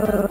Uh...